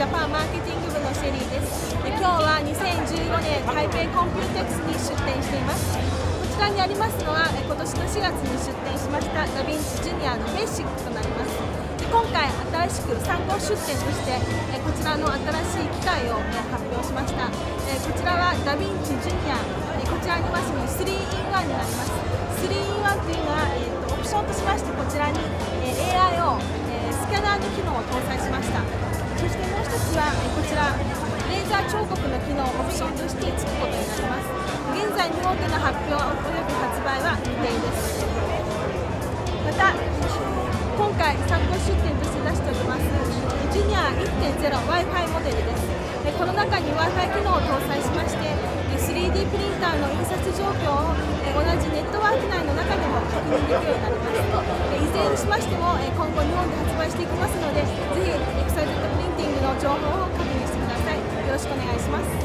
ジャパンマーケティング部のシェリーです。で今日は2015年台北コンピューテックスに出展しています。こちらにありますのは今年の4月に出展しましたダヴィンチジュニアのベーシックとなります。で今回新しく参考出展としてこちらの新しい機械を発表しました。こちらはダヴィンチジュニアこちらにますの 3in1 になります。3 in 1というのは、えー、とオプションとしましてこちらに AI をスキャナーの機能を搭載しました。そしてもう一つはこちらレーザー彫刻の機能をオプションとしてつくことになります現在日本での発表および発売は未定ですまた今回参考出展として出しておりますジュニア 1.0Wi-Fi モデルですこの中に Wi-Fi 機能を搭載しまして 3D プリンターの印刷状況を同じネットワーク内の中でも確認できるようになりますいずれにしましても今後日本で発売していきますのでぜひしくお願いします。